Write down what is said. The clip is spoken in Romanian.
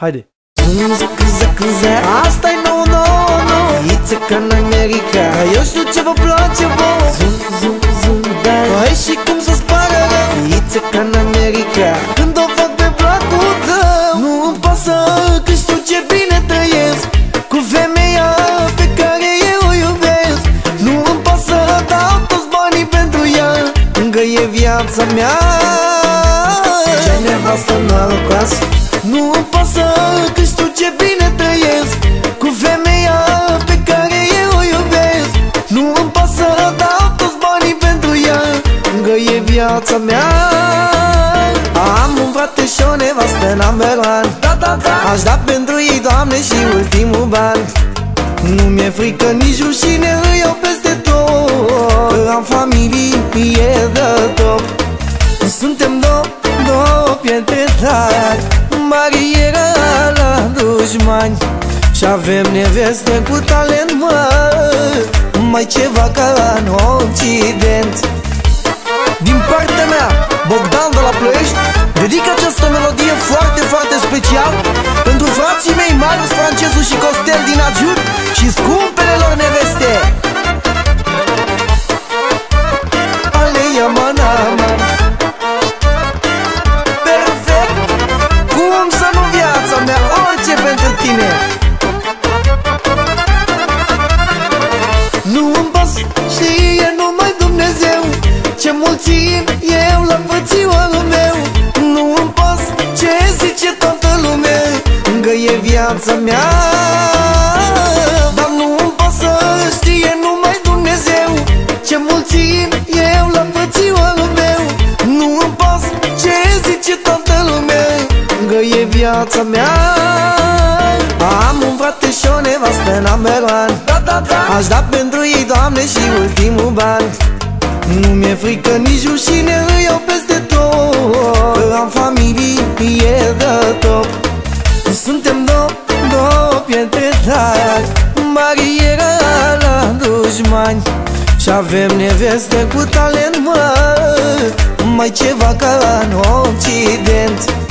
Haide! Zum zac zac zac Asta-i nou, nou, nou. It's ca în America. Ca eu știu ce vă place vouă Zum, zum, zum, da. Păi și cum să spară rău? It's ca în America. Când o fac pe placul tău Nu îmi pasă că știu ce bine trăiesc Cu femeia pe care eu o iubesc. Nu îmi pasă, dau toți banii pentru ea. Încă e viața mea. Ce nevastă norocoasă viața mea. Am un frate și o nevastă number one da, da, da. Aș da pentru ei, Doamne, și ultimul ban. Nu mi-e frică, nici rușine, îi iau peste tot. Că am familie de top. Suntem două, două pietre tari. Bariera la dușmani. Și avem neveste cu talent, mă Mai ceva ca în Occident Din partea mea, Bogdan de la Ploiești Dedic această melodie foarte, foarte special Pentru frații mei Marius, Francezu și Costel din Agiut Și scumpele mulțim eu la fățioarul meu. Nu îmi pas ce zice toată lumea. Încă e viața mea. Dar nu îmi pasă, știe numai Dumnezeu. Ce mulțim eu la fățioarul meu. Nu îmi pas ce zice toată lumea. Încă e viața mea. Am un frate și o nevastă number one da, da, da. Aș da pentru ei, Doamne, și ultimul ban Nu mi-e frică, nici rușine, îi iau peste tot. Că am familie de top Suntem două, două pietre tari Bariera la dușmani. Și avem neveste cu talent, mă. Mai ceva ca în Occident